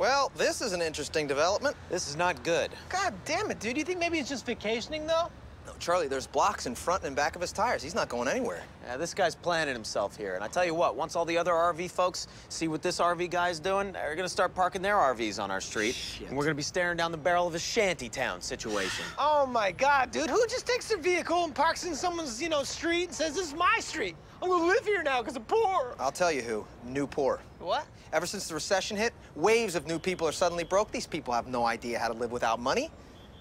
Well, this is an interesting development. This is not good. God damn it, dude. Do you think maybe he's just vacationing, though? No, Charlie, there's blocks in front and back of his tires. He's not going anywhere. Yeah, this guy's planning himself here. And I tell you what, once all the other RV folks see what this RV guy's doing, they're gonna start parking their RVs on our street. And we're gonna be staring down the barrel of a shantytown situation. Oh, my God, dude. Who just takes their vehicle and parks in someone's, you know, street and says, this is my street? I'm gonna live here now because I'm poor. I'll tell you who. New poor. What? Ever since the recession hit, waves of new people are suddenly broke. These people have no idea how to live without money.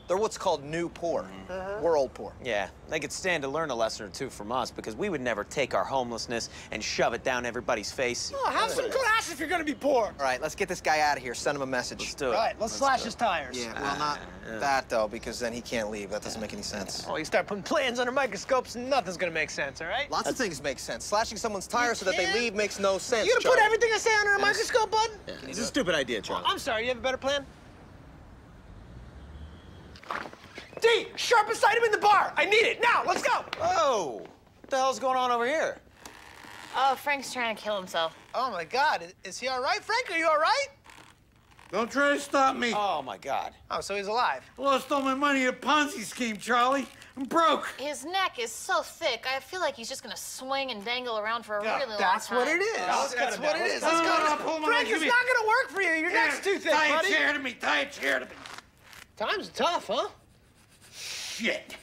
They're what's called new poor. Uh-huh. We're old poor. Yeah, they could stand to learn a lesson or two from us because we would never take our homelessness and shove it down everybody's face. Oh, have some class if you're gonna be poor. All right, let's get this guy out of here. Send him a message. Let's do it. All right, let's, slash his tires. Yeah, well, not that, though, because then he can't leave. That doesn't make any sense. Oh, you start putting plans under microscopes and nothing's gonna make sense, all right? Lots of things make sense. Slashing someone's tires so that they leave makes no sense. You gonna put everything I say under a microscope, bud? It's a stupid idea, Charlie. Oh, I'm sorry, you have a better plan? D, sharpest item in the bar. I need it now. Let's go. Oh, What the hell's going on over here? Oh, Frank's trying to kill himself. Oh my God, is- is he all right, Frank? Are you all right? Don't try to stop me. Oh, my God. Oh, so he's alive. I lost all my money in a Ponzi scheme, Charlie. I'm broke. His neck is so thick, I feel like he's just gonna swing and dangle around for a really long time. That's time. what it is. That's what it is. No, Let's no, go. no, pull my Frank, it's not gonna work for you. Your neck's too thick, Tie buddy. a chair to me. Tie a chair to me. Times are tough, huh? Shit.